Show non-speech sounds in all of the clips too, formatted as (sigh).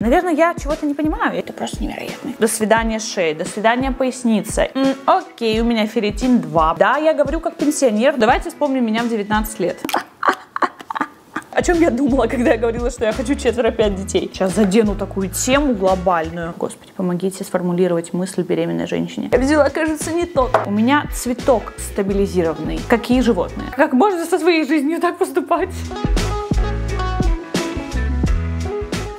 Наверное, я чего-то не понимаю. Это просто невероятно. До свидания шеи, до свидания поясница. М, окей, у меня ферритин 2. Да, я говорю как пенсионер. Давайте вспомним меня в 19 лет. О чем я думала, когда я говорила, что я хочу четверо-пять детей? Сейчас задену такую тему глобальную. Господи, помогите сформулировать мысль беременной женщине. Я взяла, кажется, не тот. У меня цветок стабилизированный. Какие животные? Как можно со своей жизнью так поступать?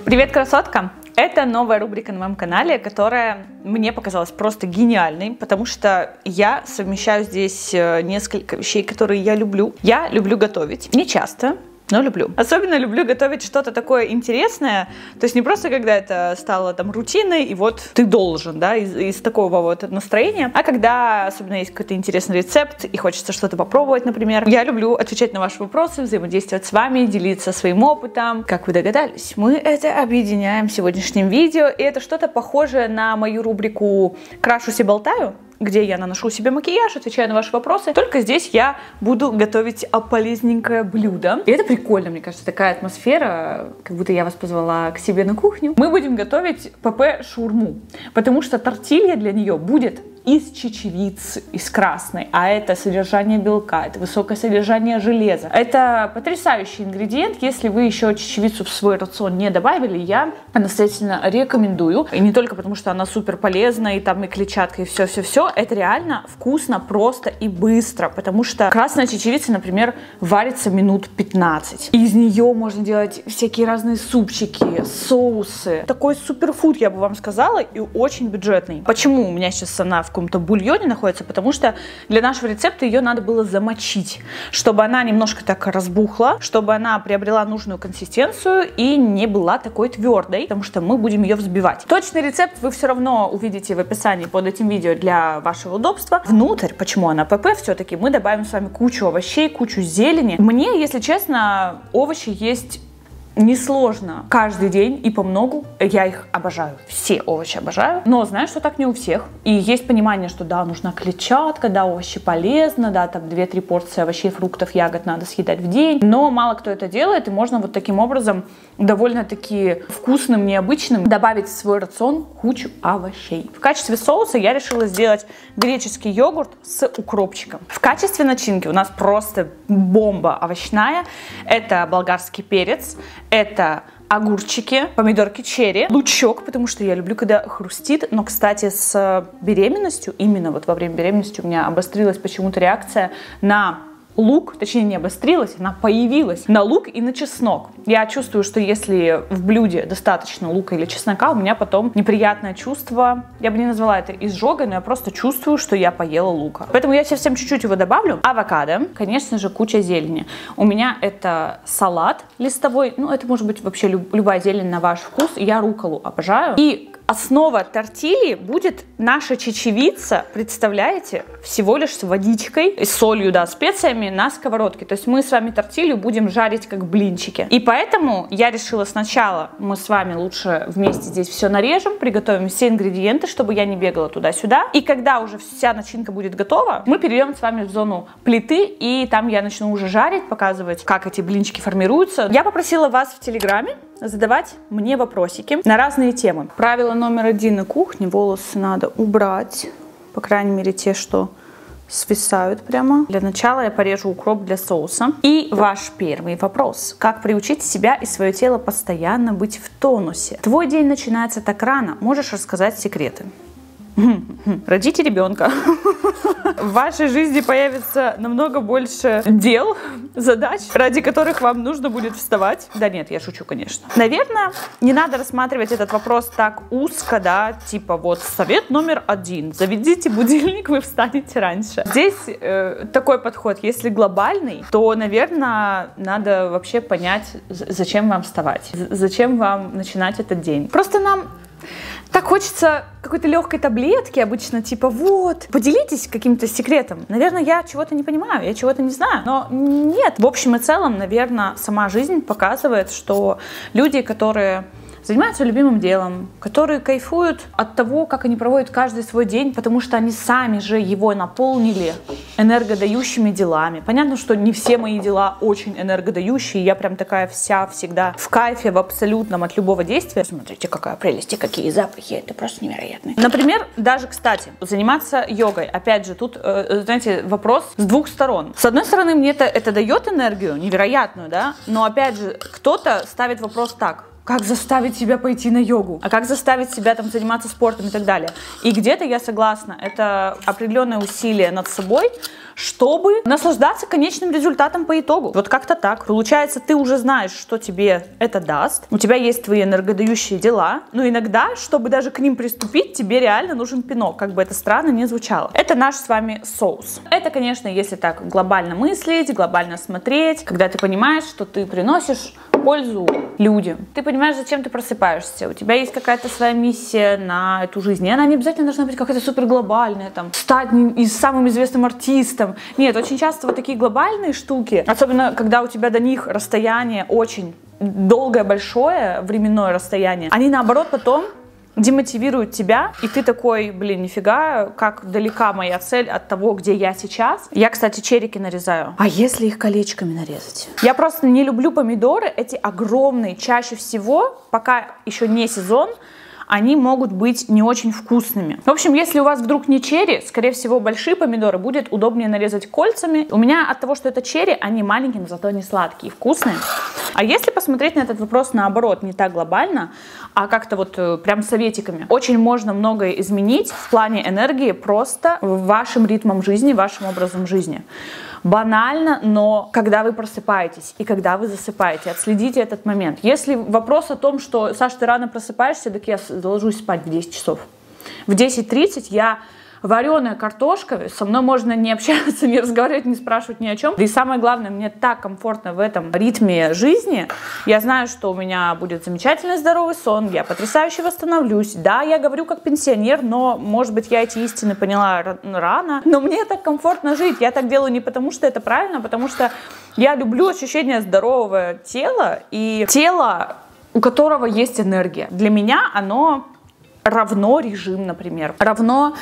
Привет, красотка! Это новая рубрика на моем канале, которая мне показалась просто гениальной, потому что я совмещаю здесь э, несколько вещей, которые я люблю. Я люблю готовить. Не часто, но люблю. Особенно люблю готовить что-то такое интересное, то есть не просто когда это стало там рутиной, и вот ты должен, да, из, из такого вот настроения, а когда особенно есть какой-то интересный рецепт, и хочется что-то попробовать, например. Я люблю отвечать на ваши вопросы, взаимодействовать с вами, делиться своим опытом. Как вы догадались, мы это объединяем в сегодняшнем видео, и это что-то похожее на мою рубрику «Крашусь и болтаю», где я наношу себе макияж, отвечаю на ваши вопросы. Только здесь я буду готовить полезненькое блюдо. И это прикольно, мне кажется, такая атмосфера, как будто я вас позвала к себе на кухню. Мы будем готовить ПП шурму, потому что тортилья для нее будет из чечевицы, из красной, а это содержание белка, это высокое содержание железа. Это потрясающий ингредиент, если вы еще чечевицу в свой рацион не добавили, я настоятельно рекомендую. И не только потому, что она супер полезна, и там и клетчатка, и все-все-все, это реально вкусно, просто и быстро, потому что красная чечевица, например, варится минут 15. И из нее можно делать всякие разные супчики, соусы. Такой суперфуд, я бы вам сказала, и очень бюджетный. Почему у меня сейчас она в каком-то бульоне находится, потому что для нашего рецепта ее надо было замочить, чтобы она немножко так разбухла, чтобы она приобрела нужную консистенцию и не была такой твердой, потому что мы будем ее взбивать. Точный рецепт вы все равно увидите в описании под этим видео для вашего удобства. Внутрь, почему она ПП, все-таки мы добавим с вами кучу овощей, кучу зелени. Мне, если честно, овощи есть несложно каждый день и по многу. Я их обожаю. Все овощи обожаю. Но знаю, что так не у всех. И есть понимание, что да, нужна клетчатка, да, овощи полезно, да, там 2-3 порции овощей, фруктов, ягод надо съедать в день. Но мало кто это делает, и можно вот таким образом довольно-таки вкусным, необычным добавить в свой рацион кучу овощей. В качестве соуса я решила сделать греческий йогурт с укропчиком. В качестве начинки у нас просто бомба овощная. Это болгарский перец, это огурчики, помидорки черри, лучок, потому что я люблю, когда хрустит. Но, кстати, с беременностью, именно вот во время беременности у меня обострилась почему-то реакция на лук, точнее не обострилась, она появилась на лук и на чеснок. Я чувствую, что если в блюде достаточно лука или чеснока, у меня потом неприятное чувство, я бы не назвала это изжогой, но я просто чувствую, что я поела лука. Поэтому я совсем чуть-чуть его добавлю. Авокадо, конечно же, куча зелени. У меня это салат листовой, ну это может быть вообще любая зелень на ваш вкус. Я руколу обожаю. И основа тортильи будет наша чечевица, представляете, всего лишь с водичкой, с солью, да, специями на сковородке. То есть мы с вами тортилью будем жарить как блинчики. И поэтому я решила сначала мы с вами лучше вместе здесь все нарежем, приготовим все ингредиенты, чтобы я не бегала туда-сюда. И когда уже вся начинка будет готова, мы перейдем с вами в зону плиты, и там я начну уже жарить, показывать, как эти блинчики формируются. Я попросила вас в Телеграме задавать мне вопросики на разные темы. Правило номер один на кухне. Волосы надо убрать. По крайней мере, те, что свисают прямо. Для начала я порежу укроп для соуса. И ваш первый вопрос. Как приучить себя и свое тело постоянно быть в тонусе? Твой день начинается так рано. Можешь рассказать секреты? Родите ребенка. В вашей жизни появится намного больше дел, задач, ради которых вам нужно будет вставать. Да нет, я шучу, конечно. Наверное, не надо рассматривать этот вопрос так узко, да, типа вот совет номер один. Заведите будильник, вы встанете раньше. Здесь э, такой подход. Если глобальный, то, наверное, надо вообще понять, зачем вам вставать, зачем вам начинать этот день. Просто нам так хочется какой-то легкой таблетки обычно, типа вот, поделитесь каким-то секретом. Наверное, я чего-то не понимаю, я чего-то не знаю, но нет. В общем и целом, наверное, сама жизнь показывает, что люди, которые занимаются любимым делом, которые кайфуют от того, как они проводят каждый свой день, потому что они сами же его наполнили энергодающими делами. Понятно, что не все мои дела очень энергодающие, я прям такая вся всегда в кайфе, в абсолютном от любого действия. Смотрите, какая прелесть и какие запахи, это просто невероятно. Например, даже, кстати, заниматься йогой. Опять же, тут, э, знаете, вопрос с двух сторон. С одной стороны, мне это, это дает энергию невероятную, да, но опять же, кто-то ставит вопрос так, как заставить себя пойти на йогу, а как заставить себя там заниматься спортом и так далее. И где-то я согласна, это определенное усилие над собой, чтобы наслаждаться конечным результатом по итогу. Вот как-то так. Получается, ты уже знаешь, что тебе это даст. У тебя есть твои энергодающие дела. Но иногда, чтобы даже к ним приступить, тебе реально нужен пинок, как бы это странно не звучало. Это наш с вами соус. Это, конечно, если так глобально мыслить, глобально смотреть, когда ты понимаешь, что ты приносишь пользу людям. Ты понимаешь, зачем ты просыпаешься. У тебя есть какая-то своя миссия на эту жизнь. И она не обязательно должна быть какая-то супер глобальная, там, стать самым известным артистом. Нет, очень часто вот такие глобальные штуки, особенно когда у тебя до них расстояние очень долгое, большое временное расстояние, они наоборот потом демотивирует тебя, и ты такой, блин, нифига, как далека моя цель от того, где я сейчас. Я, кстати, черики нарезаю. А если их колечками нарезать? Я просто не люблю помидоры, эти огромные, чаще всего, пока еще не сезон, они могут быть не очень вкусными. В общем, если у вас вдруг не черри, скорее всего, большие помидоры будет удобнее нарезать кольцами. У меня от того, что это черри, они маленькие, но зато они сладкие, вкусные. А если посмотреть на этот вопрос наоборот, не так глобально, а как-то вот э, прям советиками, очень можно многое изменить в плане энергии просто вашим ритмом жизни, вашим образом жизни банально, но когда вы просыпаетесь и когда вы засыпаете, отследите этот момент. Если вопрос о том, что, Саш, ты рано просыпаешься, так я ложусь спать в 10 часов. В 10.30 я вареная картошка, со мной можно не общаться, (laughs) не разговаривать, не спрашивать ни о чем. И самое главное, мне так комфортно в этом ритме жизни. Я знаю, что у меня будет замечательный здоровый сон, я потрясающе восстановлюсь. Да, я говорю как пенсионер, но, может быть, я эти истины поняла рано. Но мне так комфортно жить. Я так делаю не потому, что это правильно, а потому что я люблю ощущение здорового тела и тела, у которого есть энергия. Для меня оно равно режим, например, равно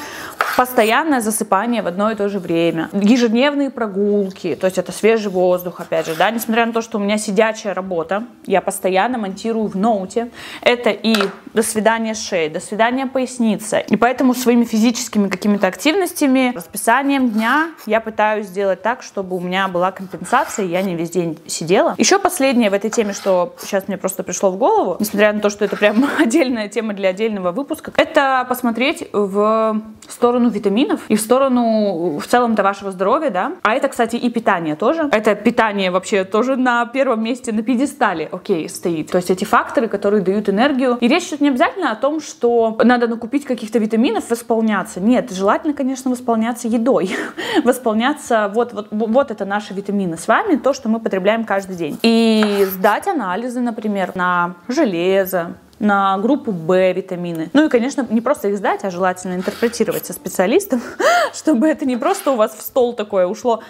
постоянное засыпание в одно и то же время, ежедневные прогулки, то есть это свежий воздух, опять же, да, несмотря на то, что у меня сидячая работа, я постоянно монтирую в ноуте, это и до свидания шеи, до свидания поясницы, и поэтому своими физическими какими-то активностями, расписанием дня я пытаюсь сделать так, чтобы у меня была компенсация, и я не весь день сидела. Еще последнее в этой теме, что сейчас мне просто пришло в голову, несмотря на то, что это прям (laughs) отдельная тема для отдельного выпуска, это посмотреть в сторону витаминов и в сторону в целом-то вашего здоровья, да. А это, кстати, и питание тоже. Это питание вообще тоже на первом месте, на пьедестале, окей, стоит. То есть эти факторы, которые дают энергию. И речь тут не обязательно о том, что надо накупить каких-то витаминов, восполняться. Нет, желательно, конечно, восполняться едой. (laughs) восполняться, вот, вот, вот это наши витамины с вами, то, что мы потребляем каждый день. И сдать анализы, например, на железо, на группу В витамины. Ну и, конечно, не просто их сдать, а желательно интерпретировать со специалистом, (laughs) чтобы это не просто у вас в стол такое ушло.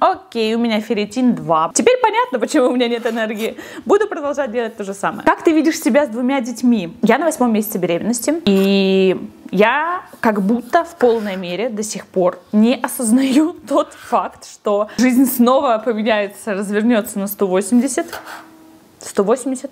Окей, у меня ферритин 2. Теперь понятно, почему у меня нет энергии. Буду продолжать делать то же самое. Как ты видишь себя с двумя детьми? Я на восьмом месяце беременности, и я как будто в полной мере до сих пор не осознаю (laughs) тот факт, что жизнь снова поменяется, развернется на 180. 180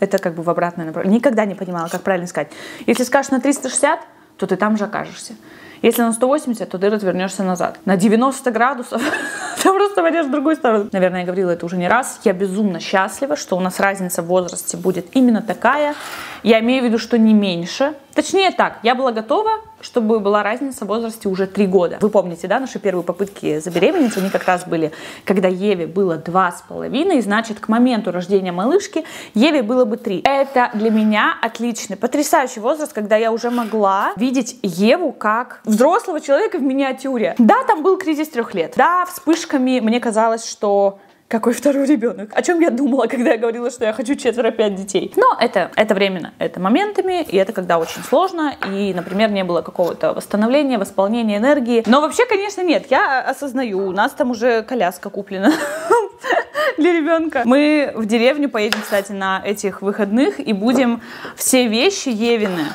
это как бы в обратное направление. Никогда не понимала, как правильно сказать. Если скажешь на 360, то ты там же окажешься. Если на 180, то ты развернешься назад. На 90 градусов (laughs) ты просто пойдешь в другую сторону. Наверное, я говорила это уже не раз. Я безумно счастлива, что у нас разница в возрасте будет именно такая. Я имею в виду, что не меньше. Точнее так, я была готова, чтобы была разница в возрасте уже три года. Вы помните, да, наши первые попытки забеременеть, они как раз были, когда Еве было два с половиной, значит, к моменту рождения малышки Еве было бы три. Это для меня отличный, потрясающий возраст, когда я уже могла видеть Еву как взрослого человека в миниатюре. Да, там был кризис трех лет. Да, вспышками мне казалось, что какой второй ребенок? О чем я думала, когда я говорила, что я хочу четверо-пять детей? Но это, это временно, это моментами, и это когда очень сложно, и, например, не было какого-то восстановления, восполнения энергии. Но вообще, конечно, нет, я осознаю, у нас там уже коляска куплена. (laughs) для ребенка. Мы в деревню поедем, кстати, на этих выходных и будем все вещи Евины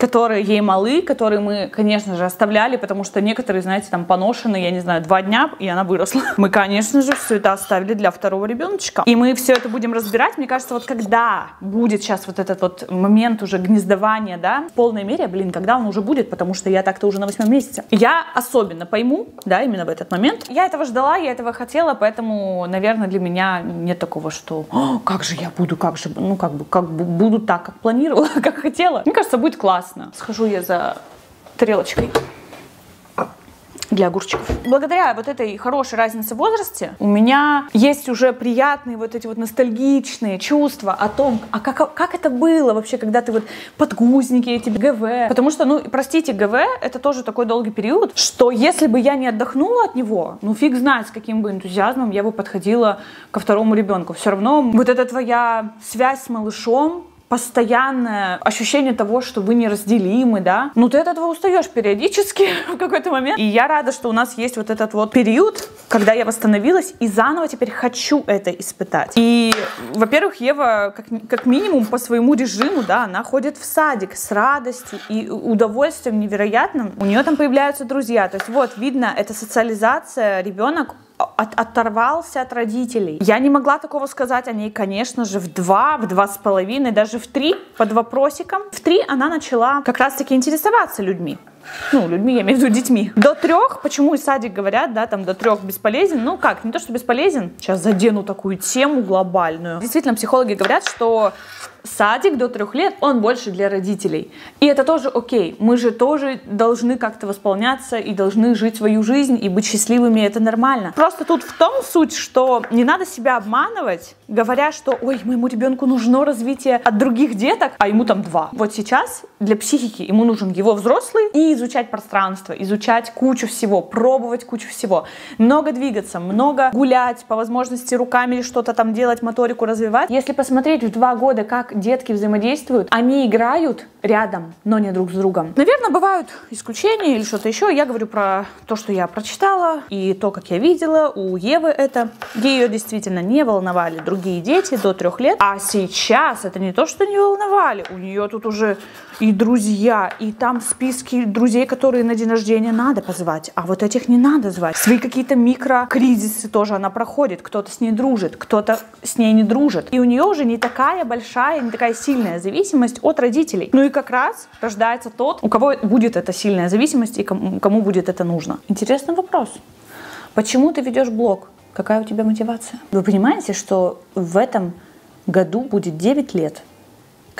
которые ей малы, которые мы, конечно же, оставляли, потому что некоторые, знаете, там поношены, я не знаю, два дня, и она выросла. (laughs) Мы, конечно же, все это оставили для второго ребеночка. И мы все это будем разбирать. Мне кажется, вот когда будет сейчас вот этот вот момент уже гнездования, да, в полной мере, блин, когда он уже будет, потому что я так-то уже на восьмом месяце. Я особенно пойму, да, именно в этот момент. Я этого ждала, я этого хотела, поэтому, наверное, для меня нет такого, что как же я буду, как же, ну, как бы, как бы буду так, как планировала, (laughs) как хотела. Мне кажется, будет классно классно. Схожу я за тарелочкой для огурчиков. Благодаря вот этой хорошей разнице в возрасте у меня есть уже приятные вот эти вот ностальгичные чувства о том, а как, как это было вообще, когда ты вот подгузники эти ГВ. Потому что, ну, простите, ГВ это тоже такой долгий период, что если бы я не отдохнула от него, ну, фиг знает, с каким бы энтузиазмом я бы подходила ко второму ребенку. Все равно вот эта твоя связь с малышом, постоянное ощущение того, что вы неразделимы, да, ну ты от этого устаешь периодически (laughs) в какой-то момент. И я рада, что у нас есть вот этот вот период, когда я восстановилась и заново теперь хочу это испытать. И, во-первых, Ева как, как минимум по своему режиму, да, она ходит в садик с радостью и удовольствием невероятным. У нее там появляются друзья. То есть вот, видно, это социализация, ребенок от, оторвался от родителей. Я не могла такого сказать о ней, конечно же, в два, в два с половиной, даже в три под вопросиком. В три она начала как раз-таки интересоваться людьми. Ну, людьми, я имею в виду детьми. До трех, почему и садик говорят, да, там до трех бесполезен. Ну как, не то, что бесполезен, сейчас задену такую тему глобальную. Действительно, психологи говорят, что садик до трех лет, он больше для родителей. И это тоже окей. Мы же тоже должны как-то восполняться и должны жить свою жизнь и быть счастливыми, это нормально. Просто тут в том суть, что не надо себя обманывать, говоря, что ой, моему ребенку нужно развитие от других деток, а ему там два. Вот сейчас для психики ему нужен его взрослый и изучать пространство, изучать кучу всего, пробовать кучу всего. Много двигаться, много гулять, по возможности руками что-то там делать, моторику развивать. Если посмотреть в два года, как детки взаимодействуют, они играют рядом, но не друг с другом. Наверное, бывают исключения или что-то еще. Я говорю про то, что я прочитала и то, как я видела у Евы это. Ее действительно не волновали другие дети до трех лет. А сейчас это не то, что не волновали. У нее тут уже и друзья, и там списки друзей, которые на день рождения надо позвать, а вот этих не надо звать. Свои какие-то микрокризисы тоже она проходит. Кто-то с ней дружит, кто-то с ней не дружит. И у нее уже не такая большая, не такая сильная зависимость от родителей. Ну и как раз рождается тот, у кого будет эта сильная зависимость и кому, кому будет это нужно. Интересный вопрос. Почему ты ведешь блог? Какая у тебя мотивация? Вы понимаете, что в этом году будет 9 лет,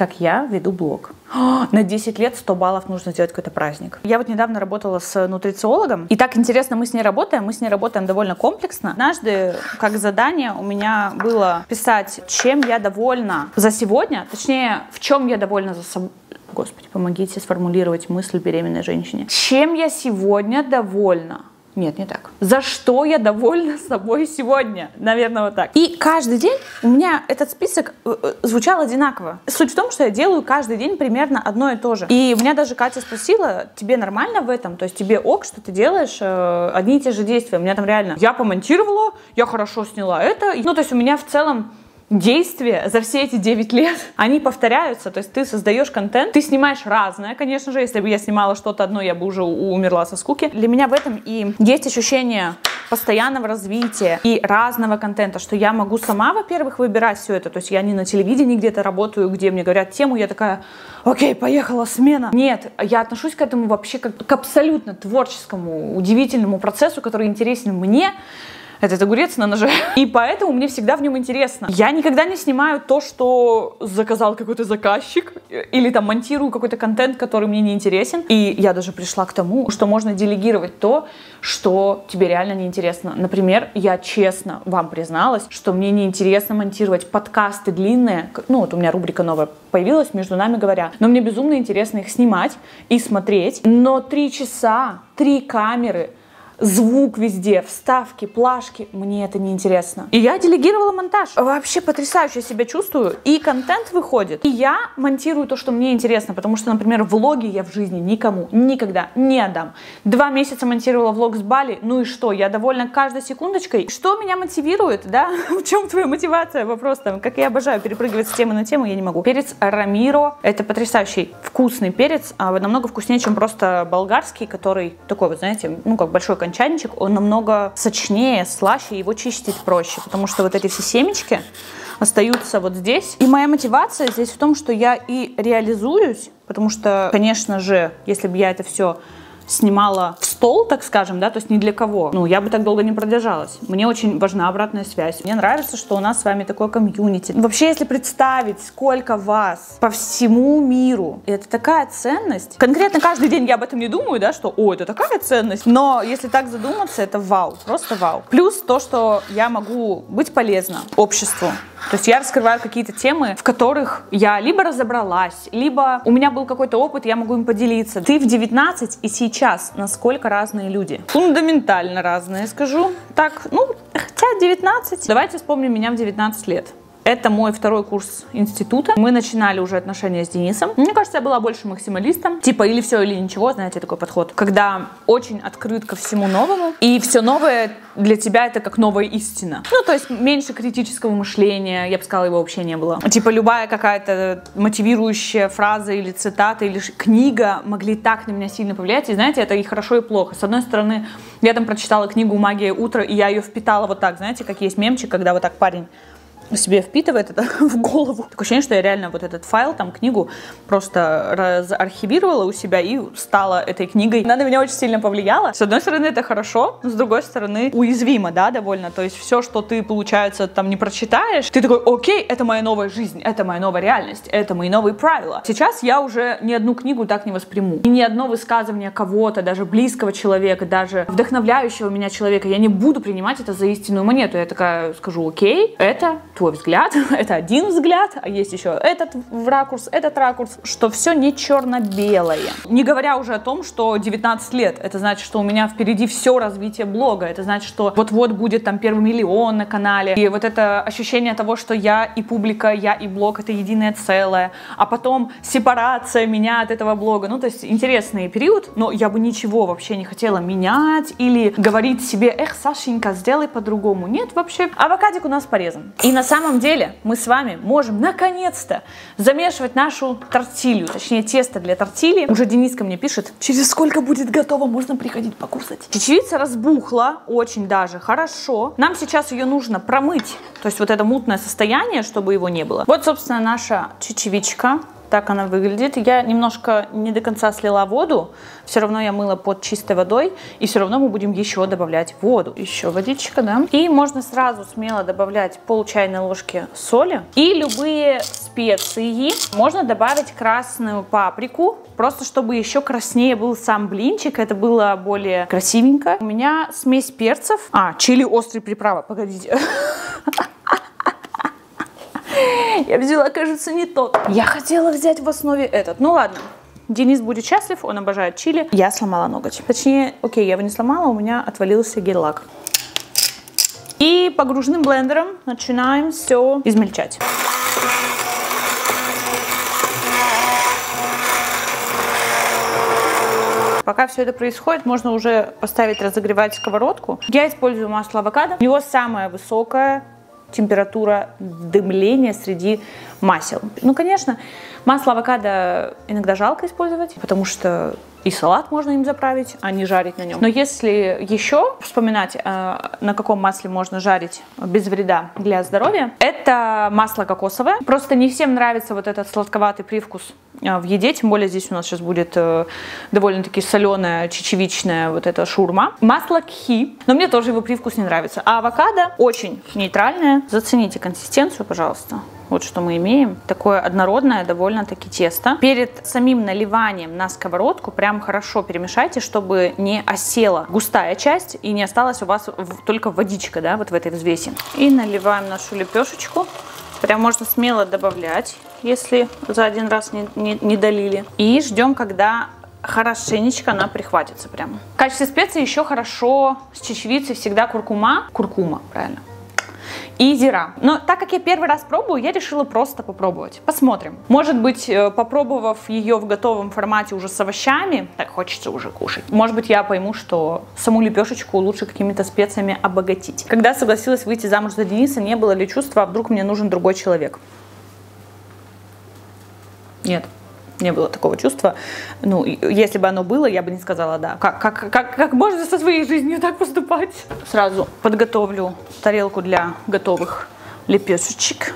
как я веду блог. (gasps) на 10 лет 100 баллов нужно сделать какой-то праздник. Я вот недавно работала с нутрициологом, и так интересно мы с ней работаем, мы с ней работаем довольно комплексно. Однажды, как задание, у меня было писать, чем я довольна за сегодня, точнее, в чем я довольна за собой. Господи, помогите сформулировать мысль беременной женщине. Чем я сегодня довольна? Нет, не так. За что я довольна собой сегодня? Наверное, вот так. И каждый день у меня этот список э, э, звучал одинаково. Суть в том, что я делаю каждый день примерно одно и то же. И меня даже Катя спросила, тебе нормально в этом? То есть тебе ок, что ты делаешь э, одни и те же действия? У меня там реально, я помонтировала, я хорошо сняла это. Ну, то есть у меня в целом действия за все эти 9 лет, они повторяются. То есть ты создаешь контент, ты снимаешь разное, конечно же. Если бы я снимала что-то одно, я бы уже умерла со скуки. Для меня в этом и есть ощущение постоянного развития и разного контента, что я могу сама, во-первых, выбирать все это. То есть я не на телевидении где-то работаю, где мне говорят тему, я такая, окей, поехала смена. Нет, я отношусь к этому вообще как к абсолютно творческому, удивительному процессу, который интересен мне, этот огурец на ноже. (laughs) И поэтому мне всегда в нем интересно. Я никогда не снимаю то, что заказал какой-то заказчик, или там монтирую какой-то контент, который мне не интересен. И я даже пришла к тому, что можно делегировать то, что тебе реально не интересно. Например, я честно вам призналась, что мне не интересно монтировать подкасты длинные. Ну, вот у меня рубрика новая появилась, между нами говоря. Но мне безумно интересно их снимать и смотреть. Но три часа, три камеры, звук везде, вставки, плашки. Мне это не интересно. И я делегировала монтаж. Вообще потрясающе себя чувствую. И контент выходит. И я монтирую то, что мне интересно. Потому что, например, влоги я в жизни никому никогда не отдам. Два месяца монтировала влог с Бали. Ну и что? Я довольна каждой секундочкой. Что меня мотивирует, да? (laughs) В чем твоя мотивация? Вопрос там. Как я обожаю перепрыгивать с темы на тему, я не могу. Перец Рамиро. Это потрясающий вкусный перец. А намного вкуснее, чем просто болгарский, который такой, вот знаете, ну как большой кончальничек. Он намного сочнее, слаще, его чистить проще. Потому что вот эти все семечки остаются вот здесь. И моя мотивация здесь в том, что я и реализуюсь, потому что, конечно же, если бы я это все снимала в стол, так скажем, да, то есть ни для кого, ну, я бы так долго не продержалась. Мне очень важна обратная связь. Мне нравится, что у нас с вами такое комьюнити. Вообще, если представить, сколько вас по всему миру, это такая ценность. Конкретно каждый день я об этом не думаю, да, что, о, это такая ценность. Но если так задуматься, это вау, просто вау. Плюс то, что я могу быть полезна обществу. То есть я раскрываю какие-то темы, в которых я либо разобралась, либо у меня был какой-то опыт, я могу им поделиться. Ты в 19 и сейчас насколько разные люди? Фундаментально разные, скажу. Так, ну, хотя 19. Давайте вспомним меня в 19 лет. Это мой второй курс института. Мы начинали уже отношения с Денисом. Мне кажется, я была больше максималистом. Типа или все, или ничего, знаете, такой подход. Когда очень открыт ко всему новому. И все новое для тебя это как новая истина. Ну, то есть меньше критического мышления, я бы сказала, его вообще не было. Типа любая какая-то мотивирующая фраза или цитата, или книга могли так на меня сильно повлиять. И знаете, это и хорошо, и плохо. С одной стороны, я там прочитала книгу «Магия утра», и я ее впитала вот так, знаете, как есть мемчик, когда вот так парень себе впитывает это (laughs) в голову. Такое ощущение, что я реально вот этот файл, там, книгу просто разархивировала у себя и стала этой книгой. Она на меня очень сильно повлияла. С одной стороны, это хорошо, но с другой стороны, уязвимо, да, довольно. То есть все, что ты, получается, там не прочитаешь, ты такой, окей, это моя новая жизнь, это моя новая реальность, это мои новые правила. Сейчас я уже ни одну книгу так не восприму. И ни одно высказывание кого-то, даже близкого человека, даже вдохновляющего меня человека, я не буду принимать это за истинную монету. Я такая скажу, окей, это твой взгляд, (laughs) это один взгляд, а есть еще этот ракурс, этот ракурс, что все не черно-белое. Не говоря уже о том, что 19 лет, это значит, что у меня впереди все развитие блога, это значит, что вот-вот будет там первый миллион на канале, и вот это ощущение того, что я и публика, я и блог это единое целое, а потом сепарация меня от этого блога, ну то есть интересный период, но я бы ничего вообще не хотела менять или говорить себе, эх, Сашенька, сделай по-другому. Нет, вообще, авокадик у нас порезан. И на самом деле мы с вами можем наконец-то замешивать нашу тортилью, точнее тесто для тортильи. Уже Дениска мне пишет, через сколько будет готово, можно приходить покушать. Чечевица разбухла очень даже хорошо. Нам сейчас ее нужно промыть, то есть вот это мутное состояние, чтобы его не было. Вот, собственно, наша чечевичка. Так она выглядит. Я немножко не до конца слила воду. Все равно я мыла под чистой водой. И все равно мы будем еще добавлять воду. Еще водичка, да. И можно сразу смело добавлять пол чайной ложки соли. И любые специи. Можно добавить красную паприку. Просто чтобы еще краснее был сам блинчик. Это было более красивенько. У меня смесь перцев. А, чили острый приправа. Погодите. (laughs) Я взяла, кажется, не тот. Я хотела взять в основе этот. Ну ладно. Денис будет счастлив, он обожает чили. Я сломала ноготь. Точнее, окей, я его не сломала, у меня отвалился гель-лак. И погруженным блендером начинаем все измельчать. Пока все это происходит, можно уже поставить разогревать сковородку. Я использую масло авокадо. У него самая высокая температура дымления среди масел. Ну, конечно, масло авокадо иногда жалко использовать, потому что и салат можно им заправить, а не жарить на нем. Но если еще вспоминать, э, на каком масле можно жарить без вреда для здоровья, это масло кокосовое. Просто не всем нравится вот этот сладковатый привкус э, в еде, тем более здесь у нас сейчас будет э, довольно-таки соленая, чечевичная вот эта шурма. Масло кхи, но мне тоже его привкус не нравится. А авокадо очень нейтральное. Зацените консистенцию, пожалуйста. Вот что мы имеем. Такое однородное довольно-таки тесто. Перед самим наливанием на сковородку прям хорошо перемешайте, чтобы не осела густая часть и не осталась у вас только водичка, да, вот в этой взвесе. И наливаем нашу лепешечку. Прям можно смело добавлять, если за один раз не, не, не долили. И ждем, когда хорошенечко она прихватится прямо. В качестве специи еще хорошо с чечевицей всегда куркума. Куркума, правильно и зира. Но так как я первый раз пробую, я решила просто попробовать. Посмотрим. Может быть, э, попробовав ее в готовом формате уже с овощами, так хочется уже кушать. Может быть, я пойму, что саму лепешечку лучше какими-то специями обогатить. Когда согласилась выйти замуж за Дениса, не было ли чувства, а вдруг мне нужен другой человек? Нет не было такого чувства. Ну, если бы оно было, я бы не сказала да. Как, как, как, как можно со своей жизнью так поступать? Сразу подготовлю тарелку для готовых лепешечек.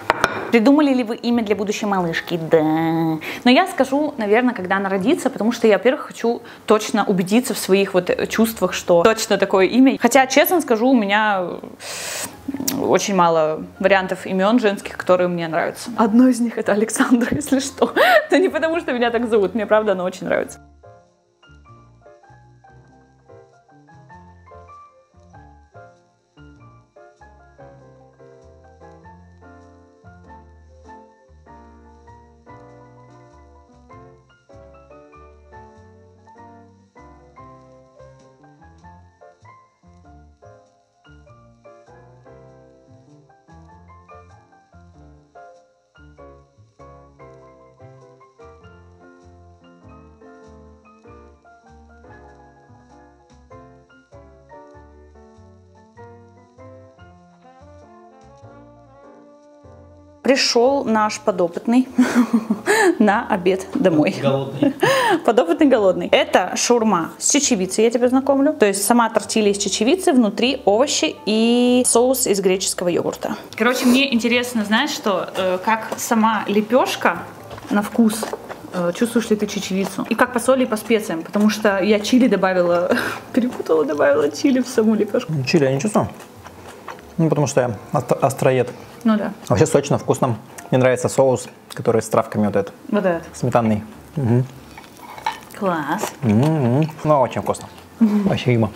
Придумали ли вы имя для будущей малышки? Да. Но я скажу, наверное, когда она родится, потому что я, во-первых, хочу точно убедиться в своих вот чувствах, что точно такое имя. Хотя, честно скажу, у меня очень мало вариантов имен женских, которые мне нравятся. Одно из них это Александра, (laughs) если что. (laughs) Это не потому, что меня так зовут, мне правда оно очень нравится. Пришел наш подопытный (laughs) на обед домой. Голодный. (laughs) Подопытный голодный. Это шурма с чечевицей, я тебя знакомлю. То есть сама тортилья из чечевицы, внутри овощи и соус из греческого йогурта. Короче, мне интересно, знаешь что, э, как сама лепешка на вкус э, чувствуешь ли ты чечевицу. И как по соли и по специям, потому что я чили добавила, (laughs) перепутала, добавила чили в саму лепешку. Чили я не чувствую. Ну, потому что я остроед. Ну да. Вообще сочно, вкусно. Мне нравится соус, который с травками вот этот. Вот этот. Сметанный. Угу. Класс. Угу. Ну, очень вкусно. Угу. Спасибо.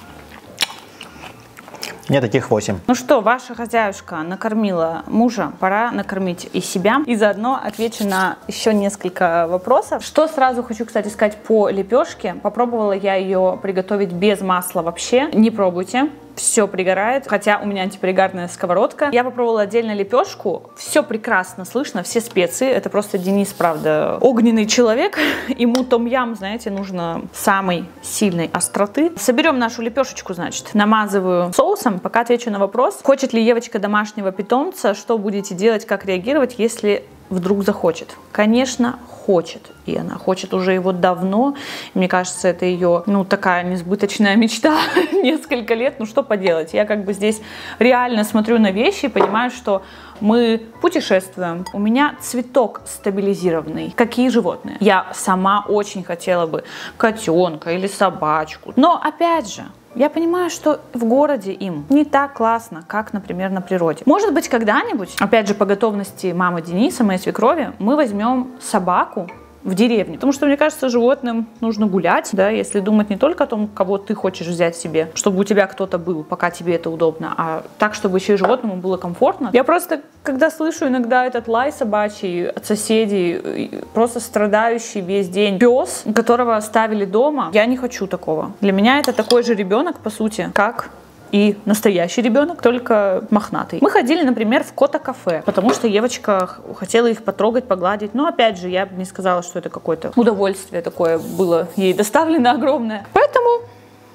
Мне таких 8. Ну что, ваша хозяюшка накормила мужа, пора накормить и себя. И заодно отвечу на еще несколько вопросов. Что сразу хочу, кстати, сказать по лепешке. Попробовала я ее приготовить без масла вообще. Не пробуйте все пригорает, хотя у меня антипригарная сковородка. Я попробовала отдельно лепешку, все прекрасно слышно, все специи, это просто Денис, правда, огненный человек, (laughs) ему том-ям, знаете, нужно самой сильной остроты. Соберем нашу лепешечку, значит, намазываю соусом, пока отвечу на вопрос, хочет ли девочка домашнего питомца, что будете делать, как реагировать, если вдруг захочет. Конечно, хочет. И она хочет уже его давно. Мне кажется, это ее, ну, такая несбыточная мечта (laughs) несколько лет. Ну, что поделать? Я как бы здесь реально смотрю на вещи и понимаю, что мы путешествуем. У меня цветок стабилизированный. Какие животные? Я сама очень хотела бы котенка или собачку. Но, опять же, я понимаю, что в городе им не так классно, как, например, на природе. Может быть, когда-нибудь, опять же, по готовности мамы Дениса, моей свекрови, мы возьмем собаку в деревне. Потому что, мне кажется, животным нужно гулять, да, если думать не только о том, кого ты хочешь взять себе, чтобы у тебя кто-то был, пока тебе это удобно, а так, чтобы еще и животному было комфортно. Я просто, когда слышу иногда этот лай собачий от соседей, просто страдающий весь день пес, которого оставили дома, я не хочу такого. Для меня это такой же ребенок, по сути, как и настоящий ребенок, только мохнатый. Мы ходили, например, в кота-кафе, потому что девочка хотела их потрогать, погладить. Но опять же, я бы не сказала, что это какое-то удовольствие такое было ей доставлено огромное. Поэтому,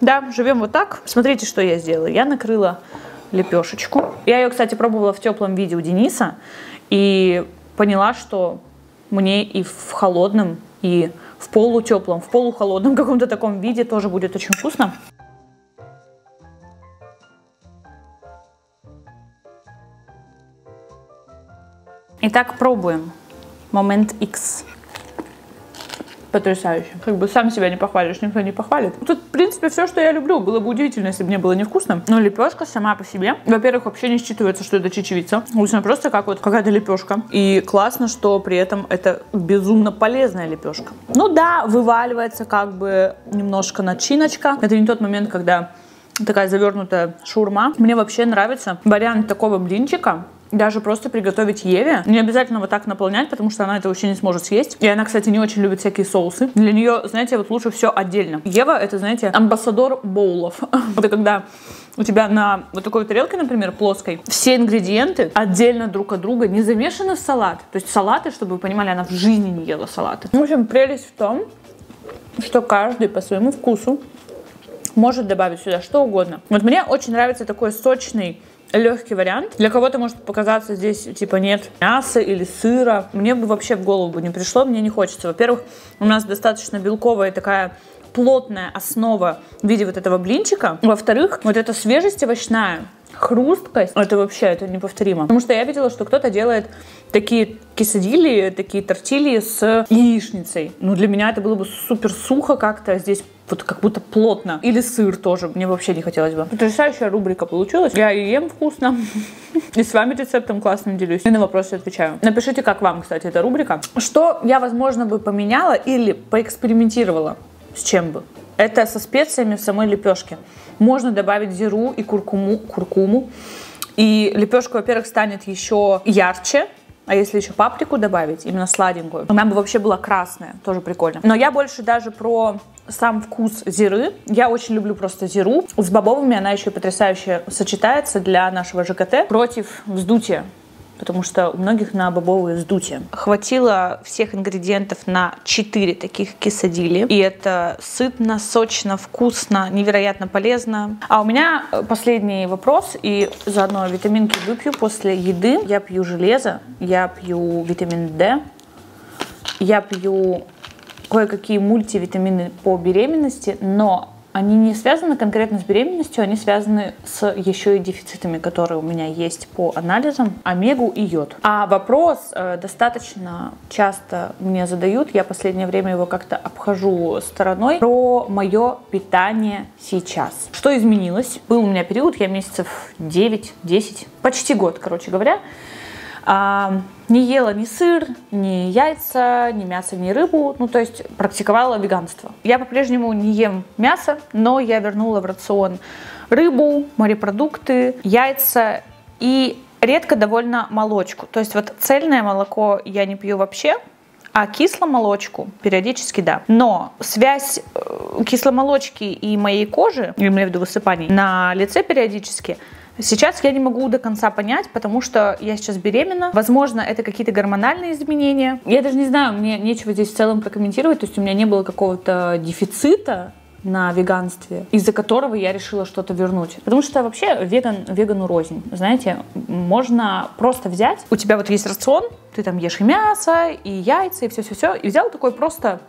да, живем вот так. Смотрите, что я сделала. Я накрыла лепешечку. Я ее, кстати, пробовала в теплом виде у Дениса и поняла, что мне и в холодном, и в полутеплом, в полухолодном (laughs) каком-то таком виде тоже будет очень вкусно. Итак, пробуем. Момент X. Потрясающе. Как бы сам себя не похвалишь, никто не похвалит. Тут, в принципе, все, что я люблю. Было бы удивительно, если бы мне было невкусно. Но лепешка сама по себе, во-первых, вообще не считывается, что это чечевица. Она просто как вот какая-то лепешка. И классно, что при этом это безумно полезная лепешка. Ну да, вываливается как бы немножко начиночка. Это не тот момент, когда такая завернутая шурма. Мне вообще нравится вариант такого блинчика даже просто приготовить Еве. Не обязательно вот так наполнять, потому что она это вообще не сможет съесть. И она, кстати, не очень любит всякие соусы. Для нее, знаете, вот лучше все отдельно. Ева это, знаете, амбассадор боулов. (laughs) Это когда у тебя на вот такой тарелке, например, плоской, все ингредиенты отдельно друг от друга не замешаны в салат. То есть салаты, чтобы вы понимали, она в жизни не ела салаты. В общем, прелесть в том, что каждый по своему вкусу может добавить сюда что угодно. Вот мне очень нравится такой сочный легкий вариант. Для кого-то может показаться здесь, типа, нет мяса или сыра. Мне бы вообще в голову бы не пришло, мне не хочется. Во-первых, у нас достаточно белковая такая плотная основа в виде вот этого блинчика. Во-вторых, вот эта свежесть овощная, хрусткость, это вообще это неповторимо. Потому что я видела, что кто-то делает такие кисадили, такие тортильи с яичницей. Ну, для меня это было бы супер сухо как-то, здесь вот как будто плотно. Или сыр тоже, мне вообще не хотелось бы. Потрясающая рубрика получилась. Я и ем вкусно. (laughs) И с вами рецептом классным делюсь. И на вопросы отвечаю. Напишите, как вам, кстати, эта рубрика. Что я, возможно, бы поменяла или поэкспериментировала с чем бы. Это со специями в самой лепешке. Можно добавить зиру и куркуму, куркуму. И лепешка, во-первых, станет еще ярче, а если еще паприку добавить, именно сладенькую, она бы вообще была красная, тоже прикольно. Но я больше даже про сам вкус зиры. Я очень люблю просто зиру. С бобовыми она еще потрясающе сочетается для нашего ЖКТ против вздутия потому что у многих на бобовые вздутие. Хватило всех ингредиентов на 4 таких кисадили. И это сытно, сочно, вкусно, невероятно полезно. А у меня последний вопрос, и заодно витаминки выпью после еды. Я пью железо, я пью витамин D, я пью кое-какие мультивитамины по беременности, но они не связаны конкретно с беременностью, они связаны с еще и дефицитами, которые у меня есть по анализам, омегу и йод. А вопрос э, достаточно часто мне задают, я последнее время его как-то обхожу стороной, про мое питание сейчас. Что изменилось? Был у меня период, я месяцев 9-10, почти год, короче говоря, не ела ни сыр, ни яйца, ни мясо, ни рыбу, ну то есть практиковала веганство. Я по-прежнему не ем мясо, но я вернула в рацион рыбу, морепродукты, яйца и редко довольно молочку. То есть вот цельное молоко я не пью вообще, а кисломолочку периодически да. Но связь э, кисломолочки и моей кожи, я имею в виду высыпаний, на лице периодически – Сейчас я не могу до конца понять, потому что я сейчас беременна. Возможно, это какие-то гормональные изменения. Я даже не знаю, мне нечего здесь в целом прокомментировать. То есть у меня не было какого-то дефицита на веганстве, из-за которого я решила что-то вернуть. Потому что вообще веган, вегану рознь. Знаете, можно просто взять, у тебя вот есть рацион, ты там ешь и мясо, и яйца, и все-все-все, и взял такой просто,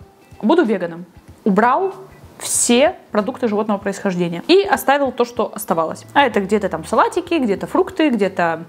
буду веганом. Убрал все продукты животного происхождения и оставил то, что оставалось. А это где-то там салатики, где-то фрукты, где-то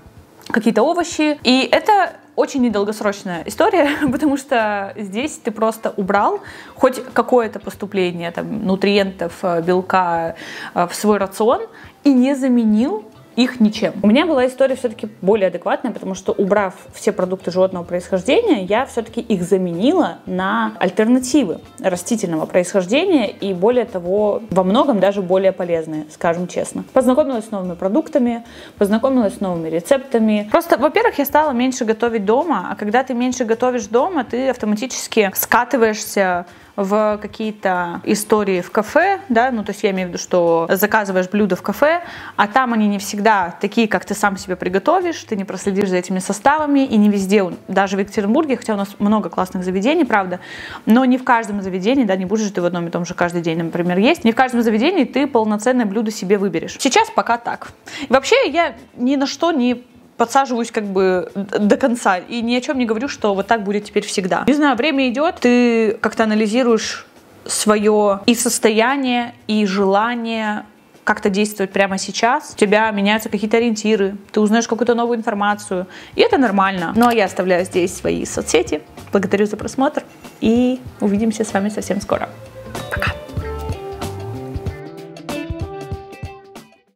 какие-то овощи. И это очень недолгосрочная история, (laughs) потому что здесь ты просто убрал хоть какое-то поступление там, нутриентов, э, белка э, в свой рацион и не заменил их ничем. У меня была история все-таки более адекватная, потому что убрав все продукты животного происхождения, я все-таки их заменила на альтернативы растительного происхождения и более того, во многом даже более полезные, скажем честно. Познакомилась с новыми продуктами, познакомилась с новыми рецептами. Просто, во-первых, я стала меньше готовить дома, а когда ты меньше готовишь дома, ты автоматически скатываешься в какие-то истории в кафе, да, ну то есть я имею в виду, что заказываешь блюдо в кафе, а там они не всегда такие, как ты сам себе приготовишь, ты не проследишь за этими составами, и не везде, даже в Екатеринбурге, хотя у нас много классных заведений, правда, но не в каждом заведении, да, не будешь ты в одном и том же каждый день, например, есть, не в каждом заведении ты полноценное блюдо себе выберешь. Сейчас пока так. Вообще я ни на что не подсаживаюсь как бы до конца и ни о чем не говорю, что вот так будет теперь всегда. Не знаю, время идет, ты как-то анализируешь свое и состояние, и желание как-то действовать прямо сейчас, у тебя меняются какие-то ориентиры, ты узнаешь какую-то новую информацию, и это нормально. Ну а я оставляю здесь свои соцсети. Благодарю за просмотр и увидимся с вами совсем скоро.